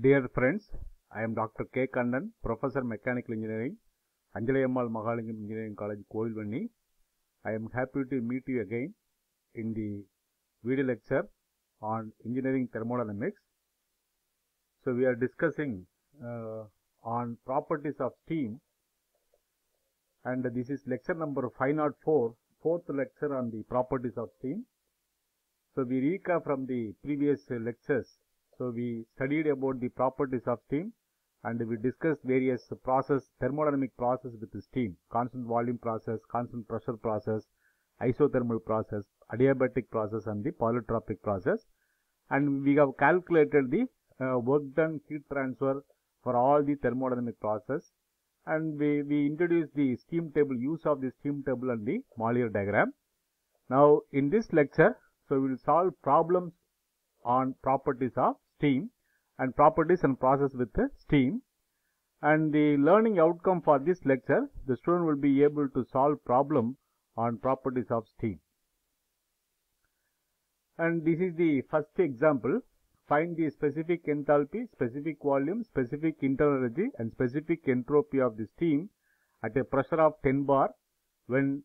Dear friends, I am Dr. K. Kannan, Professor Mechanical Engineering, Anjalayammal Mahalingam Engineering College, Kovilvenni. I am happy to meet you again in the video lecture on engineering thermodynamics. So we are discussing uh, on properties of steam and this is lecture number 504, fourth lecture on the properties of steam. So we recap from the previous lectures. So we studied about the properties of steam and we discussed various process, thermodynamic process with the steam, constant volume process, constant pressure process, isothermal process, adiabatic process and the polytropic process. And we have calculated the uh, work done heat transfer for all the thermodynamic process and we, we introduced the steam table, use of the steam table and the Mollier diagram. Now in this lecture, so we will solve problems on properties of steam and properties and process with steam. And the learning outcome for this lecture, the student will be able to solve problem on properties of steam. And this is the first example. Find the specific enthalpy, specific volume, specific internal energy and specific entropy of the steam at a pressure of 10 bar when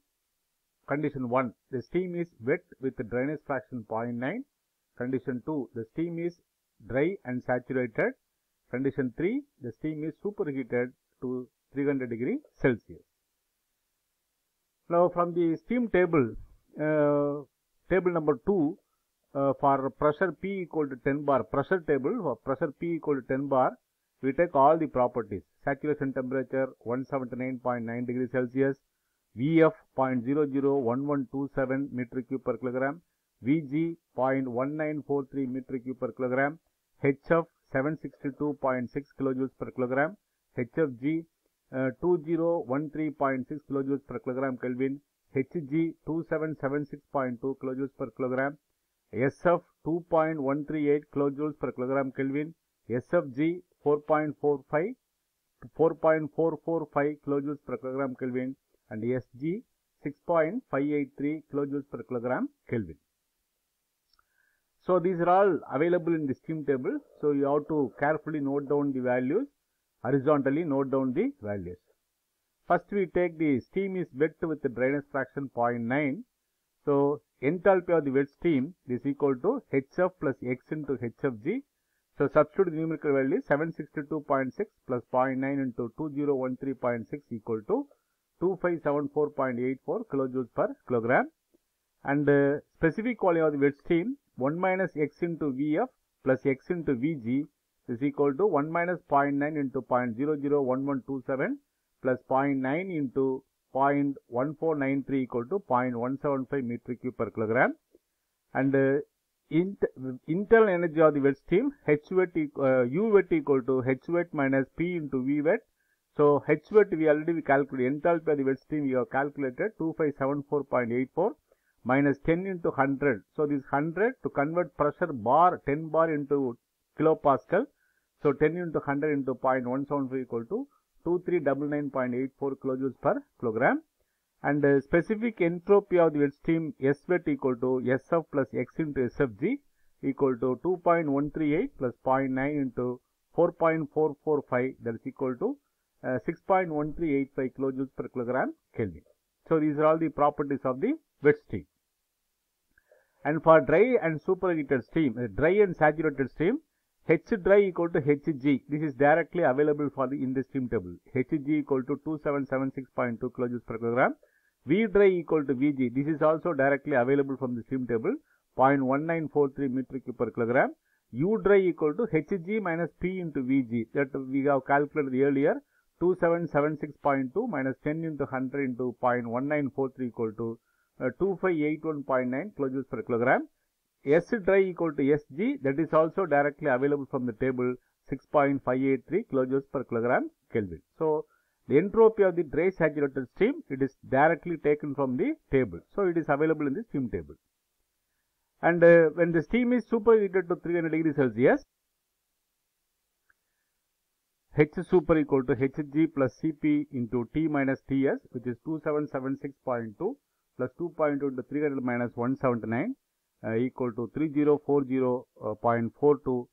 condition 1 the steam is wet with the dryness fraction 0.9 condition 2 the steam is dry and saturated. Condition 3 the steam is superheated to 300 degree celsius. Now from the steam table uh, table number 2 uh, for pressure p equal to 10 bar pressure table for pressure p equal to 10 bar we take all the properties. Saturation temperature 179.9 degree celsius. Vf 0.001127 meter cube per kilogram. Vg 0.1943 meter cube per kilogram hf 762.6 kilojoules per kilogram hfg uh, 2013.6 kilojoules per kilogram kelvin hg 2776.2 kilojoules per kilogram SF 2.138 kilojoules per kilogram Kelvin, SFG 4.45 4.445 kilojoules per kilogram Kelvin and SG 6.583 kilojoules per kilogram Kelvin. So these are all available in the steam table. So you have to carefully note down the values, horizontally note down the values. First we take the steam is wet with the dryness fraction 0.9. So enthalpy of the wet steam is equal to HF plus X into HFG. So substitute the numerical value 762.6 plus 0.9 into 2013.6 equal to 2574.84 kilojoules per kilogram. And uh, specific volume of the wet steam 1 minus X into Vf plus X into Vg is equal to 1 minus 0.9 into 0.001127 plus 0.9 into 0.1493 equal to 0.175 meter cube per kilogram and uh, int, internal energy of the wet steam H wet uh, U wet equal to H wet minus P into V wet. So H wet we already we calculated enthalpy of the wet steam we have calculated 2574.84 minus 10 into 100. So this 100 to convert pressure bar 10 bar into kilopascal. So 10 into 100 into 0.175 equal to 2399.84 kilojoules per kilogram and uh, specific entropy of the wet steam S wet equal to SF plus X into SFG equal to 2.138 plus 0.9 into 4.445 that is equal to uh, 6.1385 kilojoules per kilogram Kelvin. So these are all the properties of the wet steam. And for dry and superheated steam, uh, dry and saturated steam, H dry equal to Hg. This is directly available for the in the steam table. Hg equal to 2776.2 kilojoules per kilogram. V dry equal to Vg. This is also directly available from the steam table. 0.1943 meter cube per kilogram. U dry equal to Hg minus P into Vg. That we have calculated earlier. 2776.2 minus 10 into 100 into 0.1943 equal to uh, 2581.9 kilojoules per kilogram. S dry equal to Sg that is also directly available from the table 6.583 kilojoules per kilogram Kelvin. So, the entropy of the dry saturated steam it is directly taken from the table. So, it is available in the steam table. And uh, when the steam is superheated to 300 degree Celsius, H super equal to Hg plus Cp into T minus Ts which is 2776.2 plus 2.2 into 300 minus 179 uh, equal to 3040.42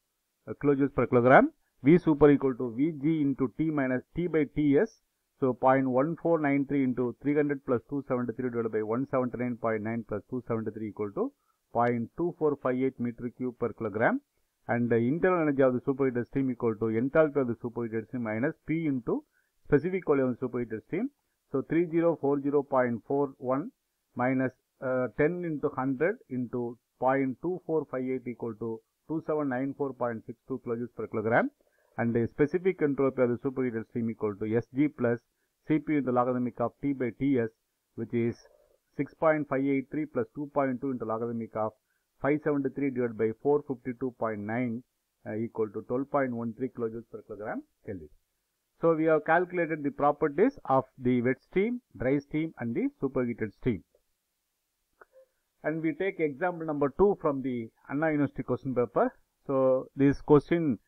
uh, kilojoules per kilogram. V super equal to Vg into T minus T by Ts. So 0.1493 into 300 plus 273 divided by 179.9 plus 273 equal to 0.2458 meter cube per kilogram. And the internal energy of the superheated steam equal to enthalpy of the superheated steam minus P into specific volume of the superheated steam. So 3040.41 minus uh, 10 into 100 into 0.2458 equal to 2794.62 kilojoules per kilogram and the specific entropy of the superheated steam equal to Sg plus Cp into logarithmic of T by Ts which is 6.583 plus 2.2 into logarithmic of 573 divided by 452.9 uh, equal to 12.13 kilojoules per kilogram Kelvin. So, we have calculated the properties of the wet steam, dry steam and the superheated steam. And we take example number 2 from the Anna University question paper. So, this question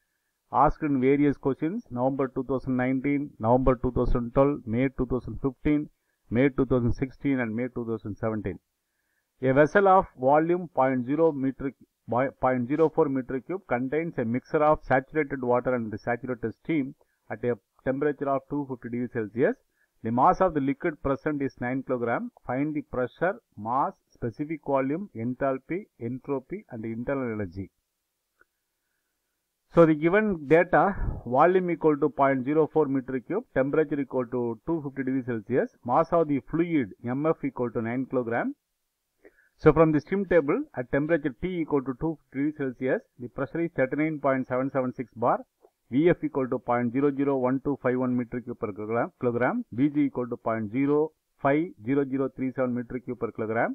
asked in various questions November 2019, November 2012, May 2015, May 2016 and May 2017. A vessel of volume 0.0 meter 0.04 meter cube contains a mixture of saturated water and saturated steam at a temperature of 250 degrees Celsius. The mass of the liquid present is 9 kg. Find the pressure, mass, specific volume, enthalpy, entropy and internal energy. So, the given data volume equal to 0.04 meter cube, temperature equal to 250 degrees Celsius, mass of the fluid MF equal to 9 kg. So, from the steam table at temperature T equal to 250 degrees Celsius, the pressure is 39.776 bar, Vf equal to 0.001251 meter cube per kilogram, kilogram Vg equal to 0.050037 meter cube per kilogram,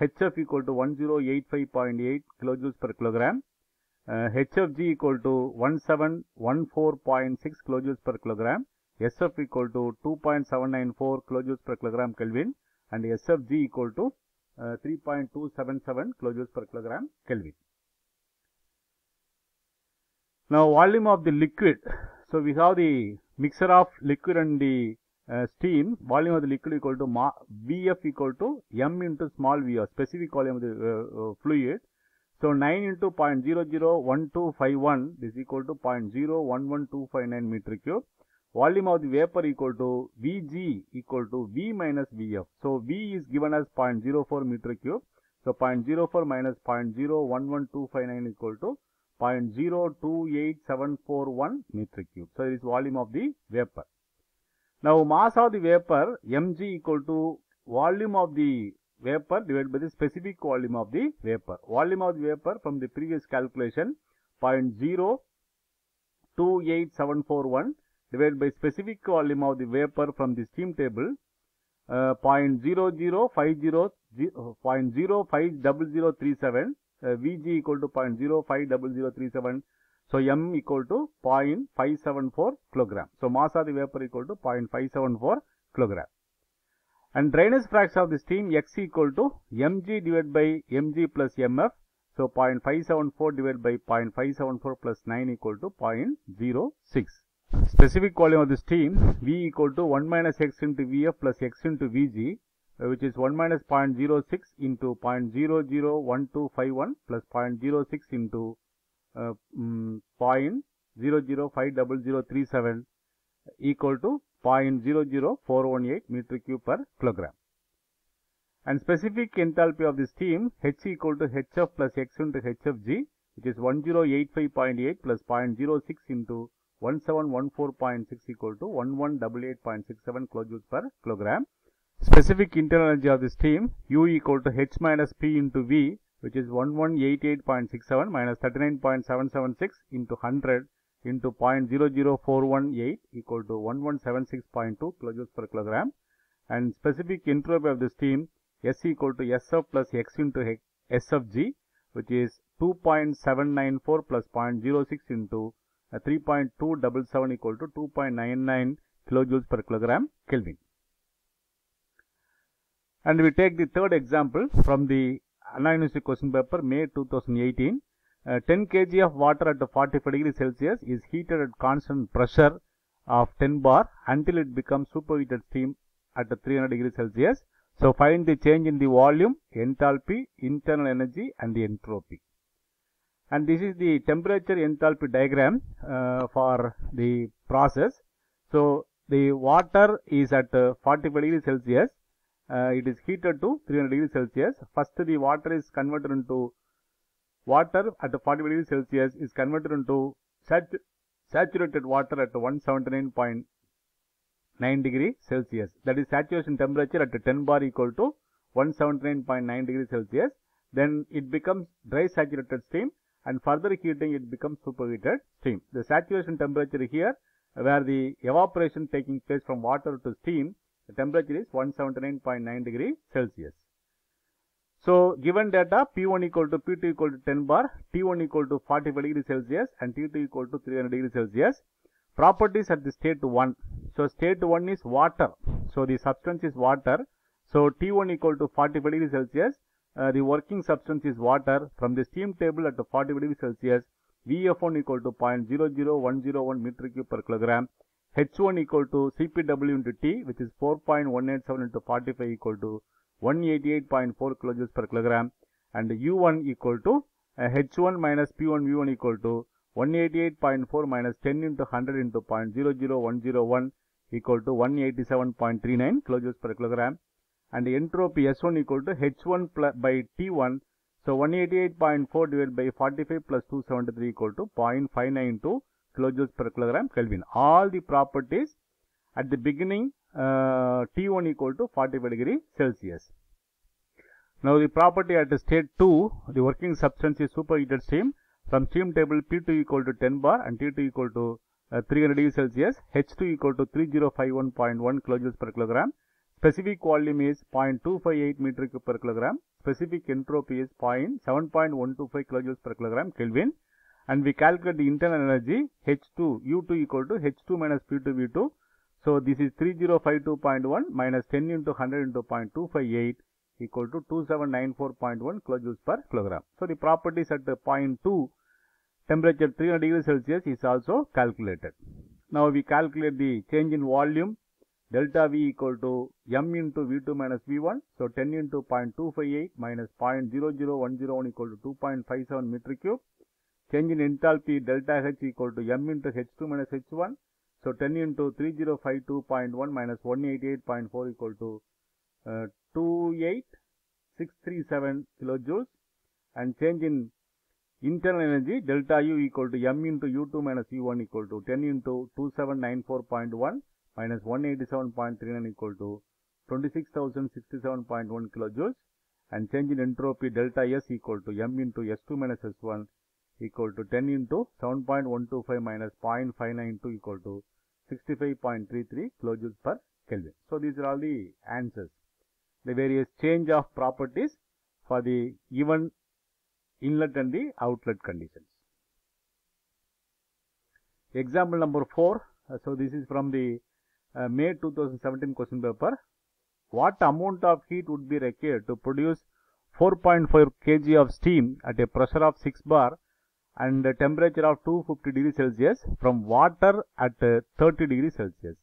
Hf equal to 1085.8 kilojoules per kilogram, uh, HFG equal to 1714.6 kilojoules per kilogram, SF equal to 2.794 kilojoules per kilogram Kelvin and SFG equal to uh, 3.277 kilojoules per kilogram Kelvin. Now, volume of the liquid. So, we have the mixture of liquid and the uh, steam. Volume of the liquid equal to Vf equal to m into small v, or specific volume of the uh, uh, fluid. So, 9 into 0.001251 is equal to 0.011259 meter cube. Volume of the vapor equal to Vg equal to V minus Vf. So, V is given as 0.04 meter cube. So, 0.04 minus 0.011259 equal to 0.028741 meter cube. So, it is volume of the vapor. Now, mass of the vapor mg equal to volume of the vapor divided by the specific volume of the vapor. Volume of the vapor from the previous calculation 0.028741 divided by specific volume of the vapor from the steam table uh, 0.0050 0.050037 uh, Vg equal to 0.050037. So, m equal to 0.574 kilogram. So, mass of the vapor equal to 0.574 kilogram. And dryness fraction of the steam x equal to mg divided by mg plus mf. So, 0.574 divided by 0.574 plus 9 equal to 0.06. Specific volume of the steam V equal to 1 minus x into Vf plus x into Vg which is 1 minus 0.06 into 0.001251 plus 0.06 into uh, um, 0.005037 equal to 0.00418 meter cube per kilogram. And specific enthalpy of the steam H equal to HF plus X into HFG which is 1085.8 plus 0.06 into 1714.6 equal to 1188.67 kilojoules per kilogram. Specific internal energy of the steam U equal to H minus P into V which is 1188.67 minus 39.776 into 100 into 0.00418 equal to 1176.2 kilojoules per kilogram and specific entropy of the steam S equal to SF plus X into S of G which is 2.794 plus 0.06 into uh, 3.277 equal to 2.99 kilojoules per kilogram Kelvin. And we take the third example from the Anna question paper May 2018. Uh, 10 kg of water at 45 degrees Celsius is heated at constant pressure of 10 bar until it becomes superheated steam at 300 degrees Celsius. So, find the change in the volume, enthalpy, internal energy and the entropy. and this is the temperature enthalpy diagram uh, for the process. So, the water is at uh, 45 degrees Celsius, uh, it is heated to 300 degrees Celsius. First the water is converted into water at 40 degrees Celsius is converted into sat saturated water at 179.9 degree Celsius. That is saturation temperature at 10 bar equal to 179.9 degrees Celsius. Then it becomes dry saturated steam and further heating it becomes superheated steam. The saturation temperature here where the evaporation taking place from water to steam the temperature is 179.9 degree Celsius. So, given data P1 equal to P2 equal to 10 bar, T1 equal to 45 degree Celsius and T2 equal to 300 degree Celsius. Properties at the state 1. So, state 1 is water. So, the substance is water. So, T1 equal to 45 degree Celsius. Uh, the working substance is water. From the steam table at the 40 degree Celsius, VF1 equal to 0.00101 meter cube per kilogram. H1 equal to CPW into T which is 4.187 into 45 equal to 188.4 kilojoules per kilogram and U1 equal to uh, H1 minus P1 V1 equal to 188.4 minus 10 into 100 into 0.00101 equal to 187.39 kilojoules per kilogram and entropy S1 equal to H1 by T1 so 188.4 divided by 45 plus 273 equal to 0.592 kilojoules per kilogram Kelvin. All the properties at the beginning uh, T1 equal to 45 degree Celsius. Now the property at state 2, the working substance is superheated steam. From steam table P2 equal to 10 bar and T2 equal to uh, 300 degree Celsius, H2 equal to 3051.1 kilojoules per kilogram. Specific volume is 0.258 meter cube per kilogram. Specific entropy is 0.7.125 kilojoules per kilogram Kelvin and we calculate the internal energy H2 U2 equal to H2 minus P2 V2. So, this is 3052.1 minus 10 into 100 into 0.258 equal to 2794.1 kilojoules per kilogram. So, the properties at the point 2 temperature 300 degrees Celsius is also calculated. Now, we calculate the change in volume delta V equal to m into V2 minus V1. So, 10 into 0.258 minus 0.00101 equal to 2.57 meter cube change in enthalpy delta H equal to m into H2 minus H1. So, 10 into 3052.1 minus 188.4 equal to uh, 28637 kilojoules and change in internal energy delta U equal to m into U2 minus U1 equal to 10 into 2794.1 minus 187.39 equal to 26067.1 kilojoules and change in entropy delta S equal to m into S2 minus S1 equal to 10 into 7.125 minus 0.592 equal to 65.33 kilojoules per Kelvin. So, these are all the answers. The various change of properties for the given inlet and the outlet conditions. Example number 4. Uh, so, this is from the uh, May 2017 question paper. What amount of heat would be required to produce 4.5 kg of steam at a pressure of 6 bar and temperature of 250 degrees Celsius from water at uh, 30 degrees Celsius.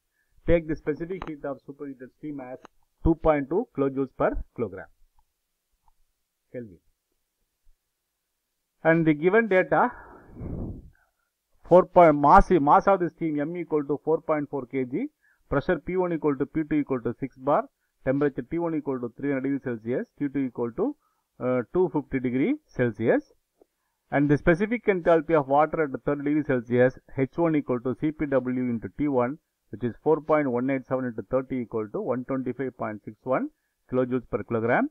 Take the specific heat of superheated steam as 2.2 kilojoules per kilogram Kelvin. And the given data 4 point mass mass of the steam m equal to 4.4 kg, pressure P1 equal to P2 equal to 6 bar, temperature T1 equal to 300 degree Celsius, T2 equal to uh, 250 degree Celsius and the specific enthalpy of water at 30 degree Celsius H1 equal to CPW into T1 which is 4.187 into 30 equal to 125.61 kilojoules per kilogram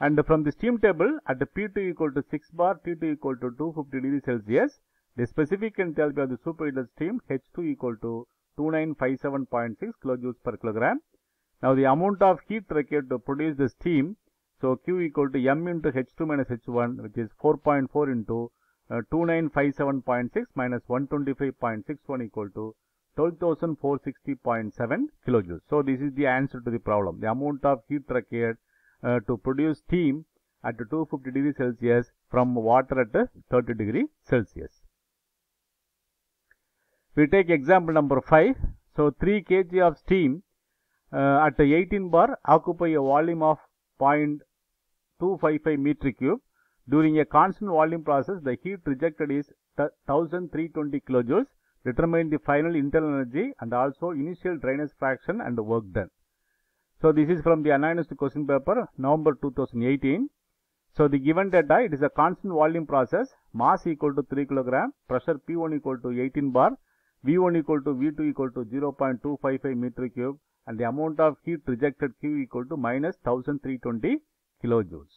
and from the steam table at the P2 equal to 6 bar T2 equal to 250 degree Celsius the specific enthalpy of the superheated steam H2 equal to 2957.6 kilojoules per kilogram. Now the amount of heat required to produce the steam so, Q equal to m into H2 minus H1 which is 4.4 into uh, 2957.6 minus 125.61 equal to 12,460.7 kilojoules. So, this is the answer to the problem. The amount of heat required uh, to produce steam at 250 degree Celsius from water at 30 degree Celsius. We take example number 5. So, 3 kg of steam uh, at 18 bar occupy a volume of 0.255 meter cube. during a constant volume process, the heat rejected is 1320 kilojoules. Determine the final internal energy and also initial dryness fraction and the work done. So, this is from the unannounced question paper November 2018. So, the given data it is a constant volume process mass equal to 3 kilogram pressure P1 equal to 18 bar V1 equal to V2 equal to 0.255 meter cube and the amount of heat rejected Q equal to minus 1320 kilojoules.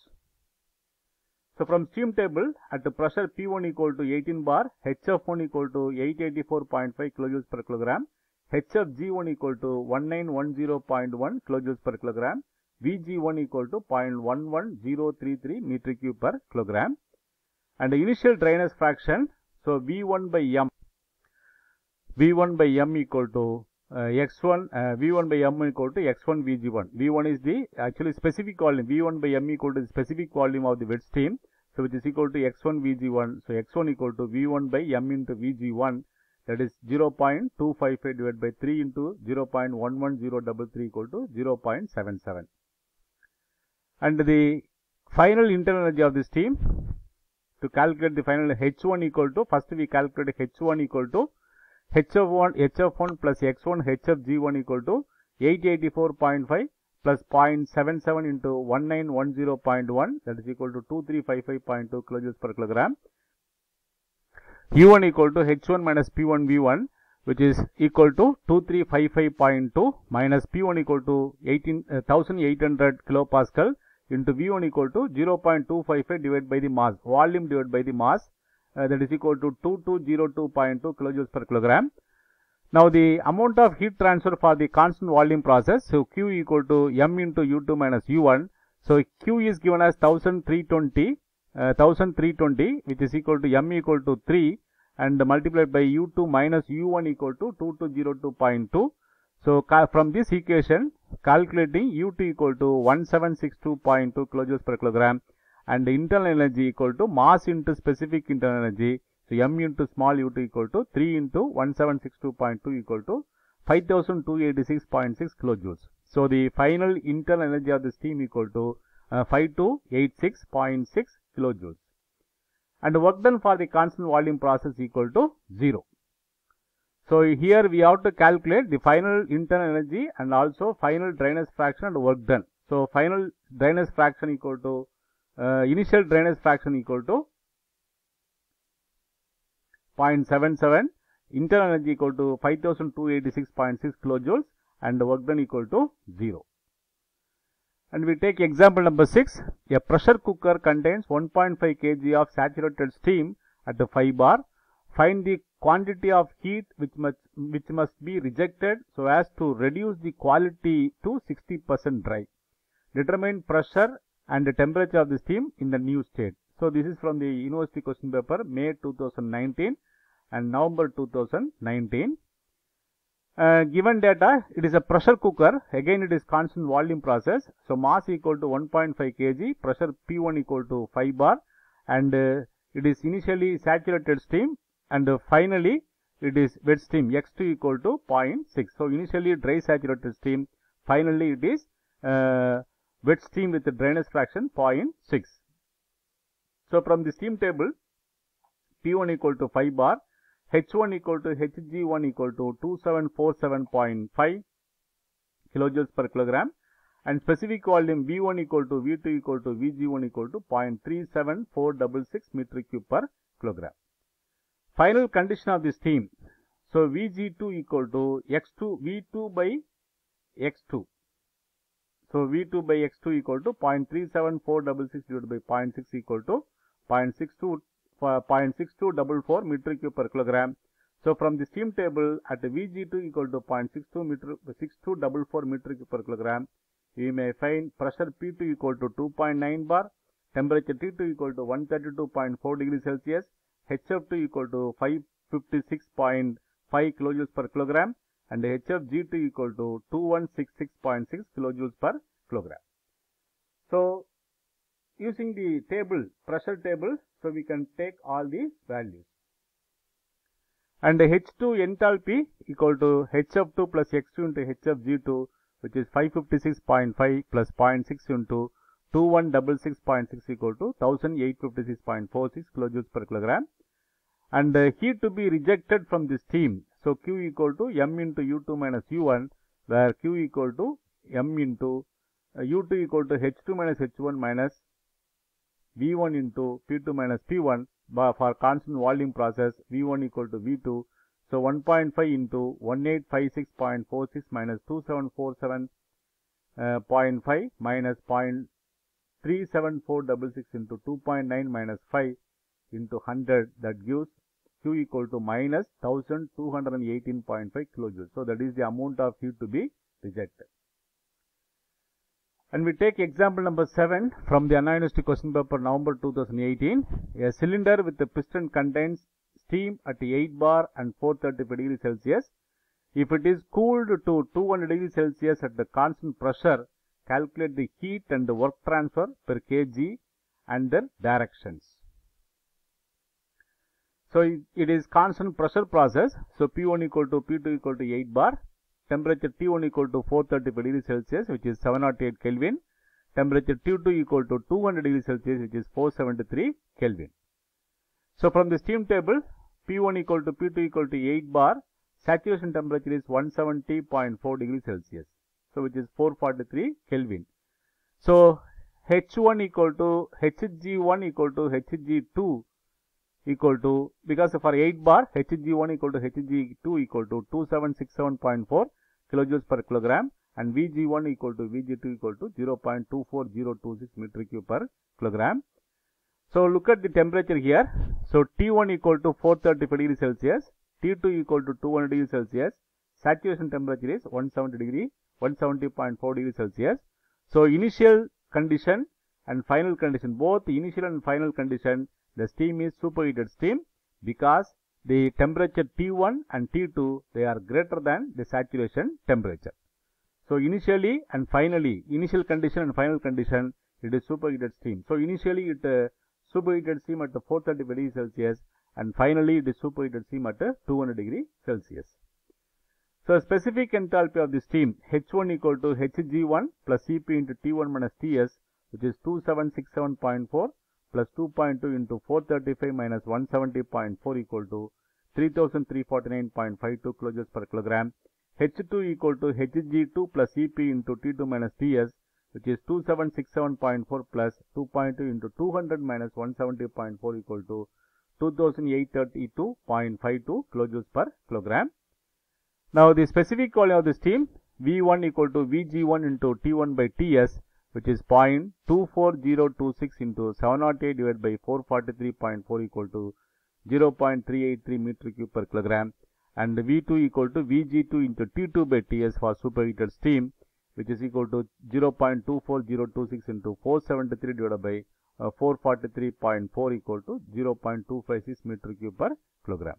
So, from steam table at the pressure P1 equal to 18 bar HF1 equal to 884.5 kilojoules per kilogram HFG1 equal to 1910.1 kilojoules per kilogram Vg1 equal to 0.11033 meter cube per kilogram and the initial dryness fraction so V1 by M V1 by M equal to x1 uh, V1 by M equal to x1 Vg1 V1 is the actually specific volume. V1 by M equal to the specific volume of the wet steam. So which is equal to x1 Vg1 so x1 equal to V1 by M into Vg1 that is 0.255 divided by 3 into 0.11033 equal to 0.77 and the final internal energy of the steam to calculate the final H1 equal to first we calculate H1 equal to HF1 HF1 plus X1 HFG1 equal to 884.5 plus 0.77 into 1910.1 that is equal to 2355.2 kilojoules per kilogram. U1 equal to H1 minus P1 V1 which is equal to 2355.2 minus P1 equal to 18, uh, 1800 kilopascal into V1 equal to 0.255 divided by the mass volume divided by the mass uh, that is equal to 2202.2 kilojoules per kilogram. Now the amount of heat transfer for the constant volume process so Q equal to M into U2 minus U1. So Q is given as 1320 uh, 1320 which is equal to M equal to 3 and multiplied by U2 minus U1 equal to 2202.2. So from this equation calculating U2 equal to 1762.2 kilojoules per kilogram and internal energy equal to mass into specific internal energy. So M into small u2 equal to 3 into 1762.2 equal to 5286.6 kilojoules. So the final internal energy of the steam equal to uh, 5286.6 kilojoules. And work done for the constant volume process equal to 0. So here we have to calculate the final internal energy and also final dryness fraction and work done. So final dryness fraction equal to uh, initial dryness fraction equal to 0.77 internal energy equal to 5286.6 kilojoules and work done equal to 0 and we take example number 6 a pressure cooker contains 1.5 kg of saturated steam at the 5 bar. Find the quantity of heat which must which must be rejected so as to reduce the quality to 60% dry. Determine pressure and the temperature of the steam in the new state. So, this is from the university question paper May 2019 and November 2019. Uh, given data, it is a pressure cooker. Again, it is constant volume process. So, mass equal to 1.5 kg, pressure P1 equal to 5 bar and uh, it is initially saturated steam and uh, finally it is wet steam x2 equal to 0.6. So, initially dry saturated steam, finally it is wet steam with the dryness fraction 0.6. So, from the steam table P1 equal to 5 bar, H1 equal to Hg1 equal to 2747.5 kilojoules per kilogram and specific volume V1 equal to V2 equal to Vg1 equal to 0.37466 meter cube per kilogram. Final condition of the steam. So, Vg2 equal to x2 V2 by x2 so, V2 by X2 equal to 0.37466 divided by 0.6 equal to 0.62 uh, 0.6244 meter cube per kilogram. So, from the steam table at Vg2 equal to 0.62 meter 6244 meter cube per kilogram, we may find pressure P2 equal to 2.9 bar, temperature T2 equal to 132.4 degrees Celsius, HF2 equal to 556.5 kilojoules per kilogram and HFG2 equal to 2166.6 kilojoules per kilogram. So, using the table, pressure table, so we can take all these values. And the H2 enthalpy equal to HF2 plus X2 into HFG2 which is 556.5 plus 0.6 into 2166.6 equal to 1856.46 kilojoules per kilogram. And uh, heat to be rejected from the steam. So Q equal to M into U2 minus U1 where Q equal to M into uh, U2 equal to H2 minus H1 minus V1 into P2 minus P1 for constant volume process V1 equal to V2. So 1.5 into 1856.46 minus 2747 uh, 0.5 minus 0.37466 into 2.9 minus 5 into 100 that gives Q equal to minus 1218.5 kilojoules. So that is the amount of heat to be rejected. And we take example number 7 from the University question paper November 2018. A cylinder with a piston contains steam at 8 bar and 435 degrees Celsius. If it is cooled to 200 degrees Celsius at the constant pressure, calculate the heat and the work transfer per kg and their directions. So it, is constant pressure process. So P1 equal to P2 equal to 8 bar. Temperature T1 equal to 435 degree Celsius which is 708 Kelvin. Temperature T2 equal to 200 degree Celsius which is 473 Kelvin. So from the steam table P1 equal to P2 equal to 8 bar. Saturation temperature is 170.4 degree Celsius. So which is 443 Kelvin. So H1 equal to Hg1 equal to Hg2 equal to because for 8 bar Hg1 equal to Hg2 equal to 2767.4 kilojoules per kilogram and Vg1 equal to Vg2 equal to 0.24026 meter cube per kilogram. So look at the temperature here. So T1 equal to 435 degree Celsius, T2 equal to 200 degree Celsius, saturation temperature is 170 degree 170.4 degree Celsius. So initial condition and final condition both initial and final condition the steam is superheated steam because the temperature T1 and T2 they are greater than the saturation temperature. So initially and finally initial condition and final condition it is superheated steam. So initially it uh, superheated steam at 430 degree Celsius and finally it is superheated steam at 200 degree Celsius. So specific enthalpy of the steam H1 equal to Hg1 plus Cp into T1 minus Ts which is 2767.4 plus 2.2 into 435 minus 170.4 equal to 3349.52 kilojoules per kilogram. H2 equal to Hg2 plus Cp into T2 minus Ts which is 2767.4 plus 2.2 into 200 minus 170.4 equal to 2832.52 kilojoules per kilogram. Now the specific volume of the steam V1 equal to Vg1 into T1 by Ts which is 0.24026 into 708 divided by 443.4 equal to 0.383 meter cube per kilogram and V2 equal to Vg2 into T2 by Ts for superheated steam which is equal to 0.24026 into 473 divided by uh, 443.4 equal to 0.256 meter cube per kilogram.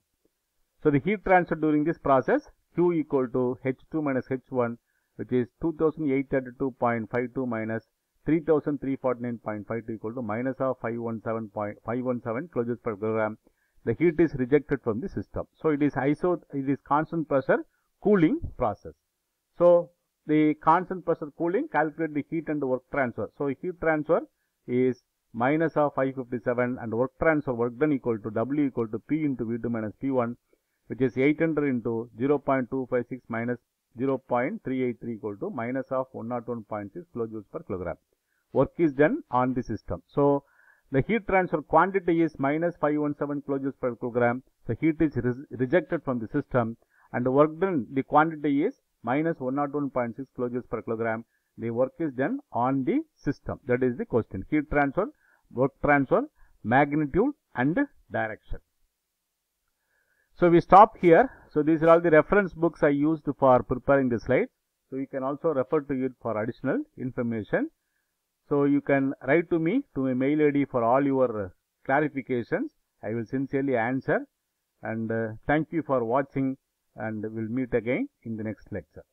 So the heat transfer during this process Q equal to H2 minus H1 which is 2832.52 minus 3349.52 equal to minus of 517.517 kilojoules per kilogram. The heat is rejected from the system. So it is iso it is constant pressure cooling process. So the constant pressure cooling calculate the heat and work transfer. So heat transfer is minus of 557 and work transfer work done equal to W equal to P into V2 minus P1 which is 800 into 0.256 minus 0.383 equal to minus of 101.6 kilojoules per kilogram. Work is done on the system. So the heat transfer quantity is minus 517 kilojoules per kilogram. The heat is re rejected from the system and the work done the quantity is minus 101.6 kilojoules per kilogram. The work is done on the system. That is the question. Heat transfer, work transfer, magnitude and direction. So we stop here. So these are all the reference books I used for preparing the slides. So you can also refer to it for additional information. So you can write to me to my mail ID for all your clarifications. I will sincerely answer and uh, thank you for watching and we'll meet again in the next lecture.